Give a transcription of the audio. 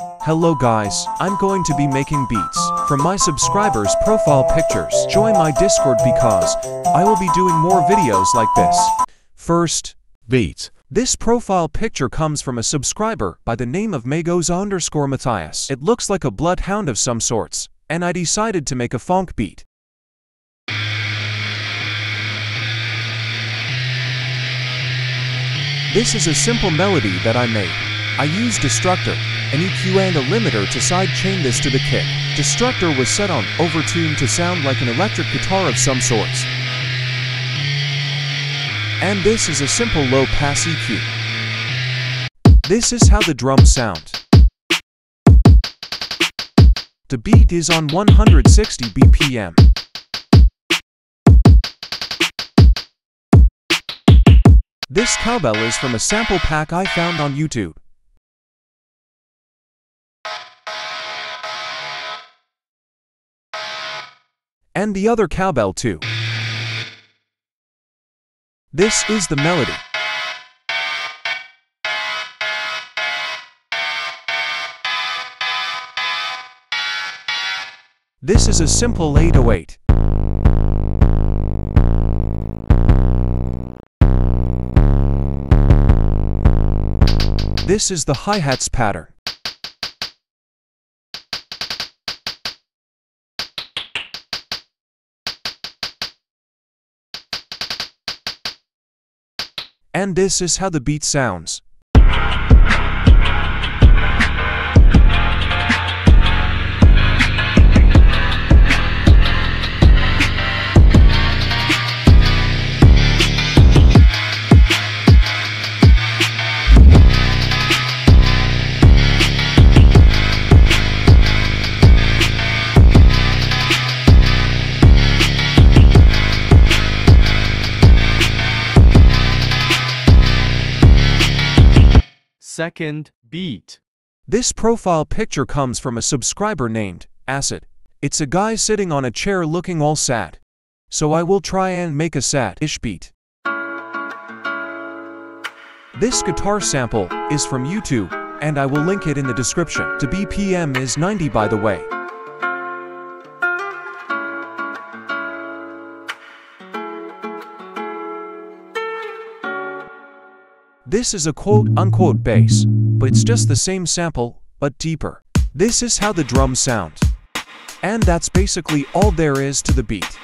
Hello guys, I'm going to be making beats from my subscribers' profile pictures. Join my Discord because I will be doing more videos like this. First, beat. this profile picture comes from a subscriber by the name of Magos underscore Matthias. It looks like a bloodhound of some sorts, and I decided to make a funk beat. This is a simple melody that I made. I used Distructor, an EQ and a limiter to sidechain this to the kick. Distructor was set on overtune to sound like an electric guitar of some sorts. And this is a simple low-pass EQ. This is how the drums sound. The beat is on 160 BPM. This cowbell is from a sample pack I found on YouTube. And the other cowbell too. This is the melody. This is a simple 808. This is the hi-hats pattern. And this is how the beat sounds. Second beat. This profile picture comes from a subscriber named Acid. It's a guy sitting on a chair looking all sad. So I will try and make a sad-ish beat. This guitar sample is from YouTube, and I will link it in the description. The BPM is 90 by the way. This is a quote-unquote bass, but it's just the same sample, but deeper. This is how the drums sound. And that's basically all there is to the beat.